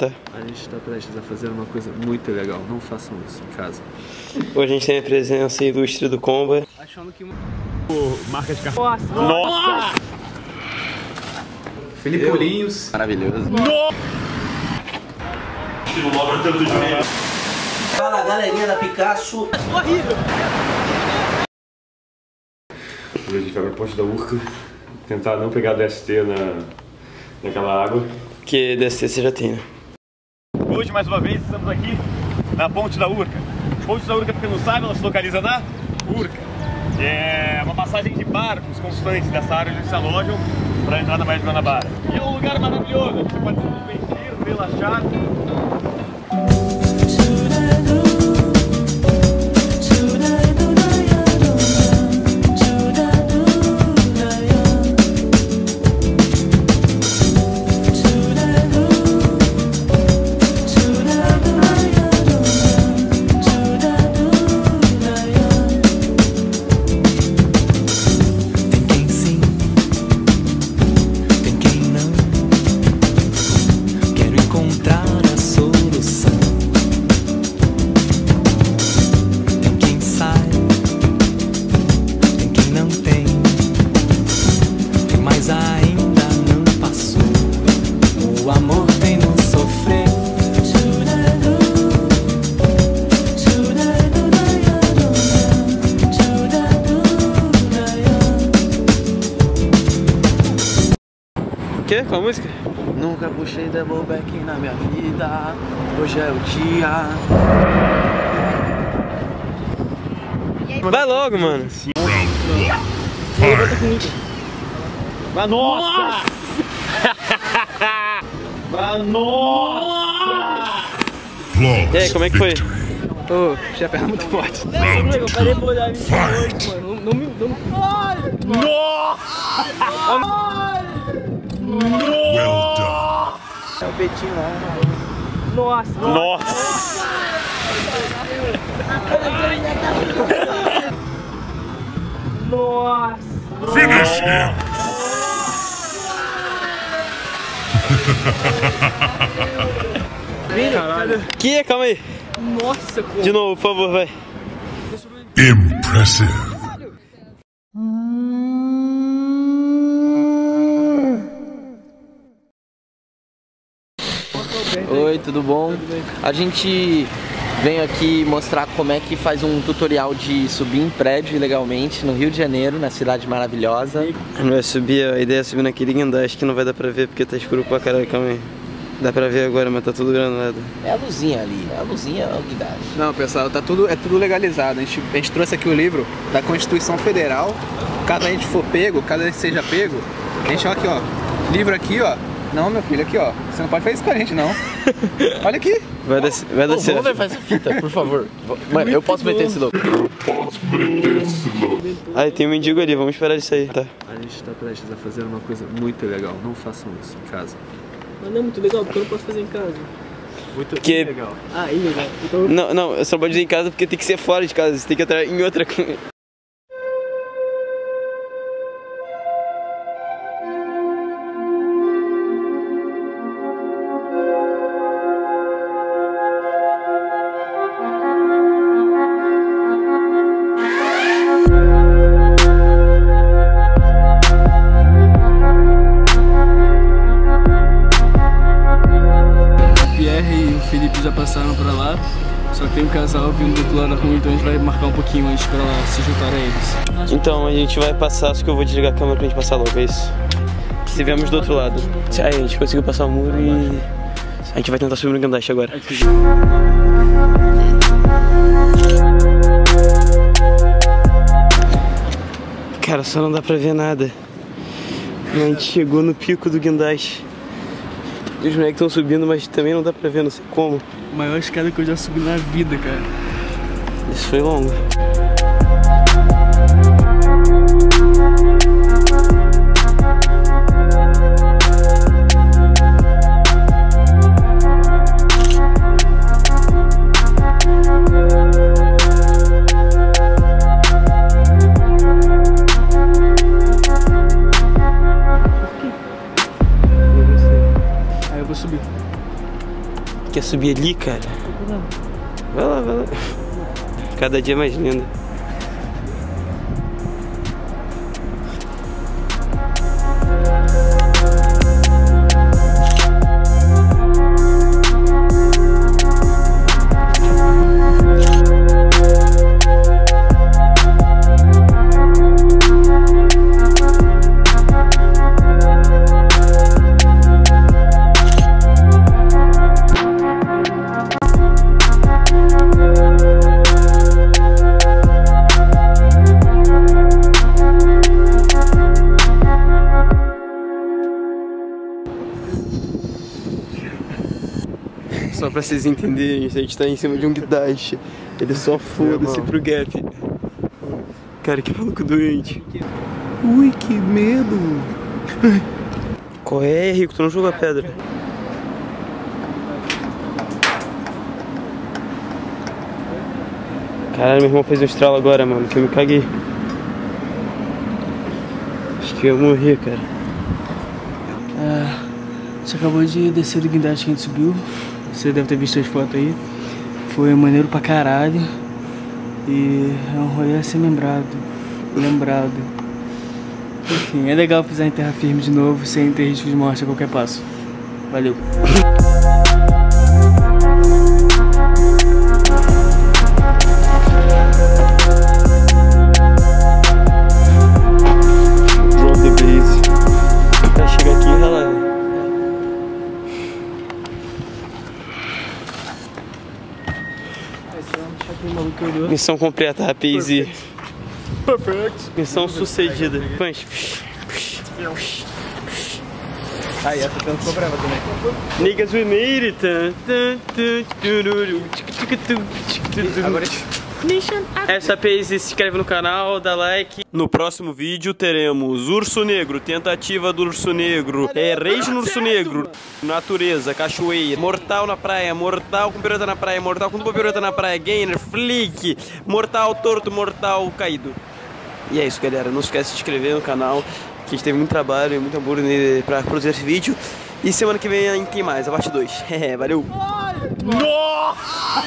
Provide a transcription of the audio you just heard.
Tá. A gente está prestes a fazer uma coisa muito legal. Não façam isso em casa. Hoje a gente tem a presença ilustre do Comba. Achando que Marca de carro. Nossa! Nossa! Felipe Bolinhos. Maravilhoso. Fala galerinha da Picasso. Hoje a gente vai pra Ponte da Urca. Tentar não pegar DST na, naquela água. Que DST você já tem, né? Hoje, mais uma vez, estamos aqui na Ponte da Urca. Ponte da Urca, pra quem não sabe, ela se localiza na Urca. É uma passagem de barcos constantes dessa área onde se alojam para entrar na Baía de Guanabara. E é um lugar maravilhoso, você pode se divertir, relaxar. Quê? Qual a música? Nunca puxei double back na minha vida. Hoje é o dia. Vai logo, mano. Mas nossa! Mas nossa! E aí, como é que foi? Ô, puxei a perna muito forte. Nossa! Que? Calma aí. Nossa, como? De novo, por favor, vai. Impressive. Oi, tudo bom? A gente veio aqui mostrar como é que faz um tutorial de subir em prédio legalmente no Rio de Janeiro, na cidade maravilhosa. Não vai subir, a ideia é subir naquele guindaste que não vai dar pra ver porque tá escuro pra caralho, calma aí. Dá pra ver agora, mas tá tudo granulado. É a luzinha ali, a luzinha é o guindaste. Não, pessoal, tá tudo, é tudo legalizado. A gente, a gente trouxe aqui o livro da Constituição Federal. Caso a gente for pego, caso a gente seja pego, a gente, ó, aqui, ó. Livro aqui, ó. Não, meu filho, aqui, ó. Você não pode fazer isso com a gente, não. Olha aqui. Vai descer, vai descer. vamos levar essa fita, por favor. Mano, eu posso meter esse louco. Aí tem um mendigo ali, vamos esperar ele sair, tá? A gente está prestes a fazer uma coisa muito legal. Não façam isso em casa. Mas não é muito legal, porque eu não posso fazer em casa. Muito Que- legal. Ah, ilegal. Então Não, não, eu só pode dizer em casa porque tem que ser fora de casa, você tem que entrar em outra. O Felipe já passaram pra lá. Só que tem um casal vindo do outro lado da rua, então a gente vai marcar um pouquinho antes pra lá se juntar a eles. Então a gente vai passar, só que eu vou desligar a câmera pra gente passar logo, é isso. Se viemos do outro lado. Aí a gente conseguiu passar o muro e. A gente vai tentar subir no guindaste agora. Cara, só não dá pra ver nada. A gente chegou no pico do guindaste. E os moleques estão subindo, mas também não dá pra ver, não sei como. Maior escada que eu já subi na vida, cara. Isso foi longo. Vou subir. Quer subir ali, cara? Vai lá, vai lá. Cada dia mais linda. Só pra vocês entenderem, a gente tá em cima de um guindaste. Ele só foda-se pro gap. Cara, que maluco doente. Ui, que medo. Qual é, Rico? Tu não jogou a pedra? Caralho, meu irmão fez um estralo agora, mano, que eu me caguei. Acho que eu ia morrer, cara. Você acabou de descer do guindaste que a gente subiu. Você deve ter visto as fotos aí. Foi maneiro pra caralho. E é um rolê a ser lembrado. Lembrado. Enfim, é legal pisar em terra firme de novo, sem ter risco de morte a qualquer passo. Valeu. Missão completa, rapaz. Perfect. Missão sucedida. Punch. Aí, essa tanto ficou brava também. Niggas we made it. Agora Essa Paze se inscreve no canal, dá like. No próximo vídeo teremos Urso Negro, tentativa do Urso Negro, é, Rage no Urso Negro, Natureza, Cachoeira, Mortal na praia, Mortal com pirueta na praia, Mortal com dupla pirueta na praia, Gainer, Flick, Mortal torto, Mortal caído. E é isso, galera. Não esquece de se inscrever no canal, que a gente teve muito trabalho e muito amor nele pra produzir esse vídeo. E semana que vem tem mais, a parte 2. Valeu! Nossa!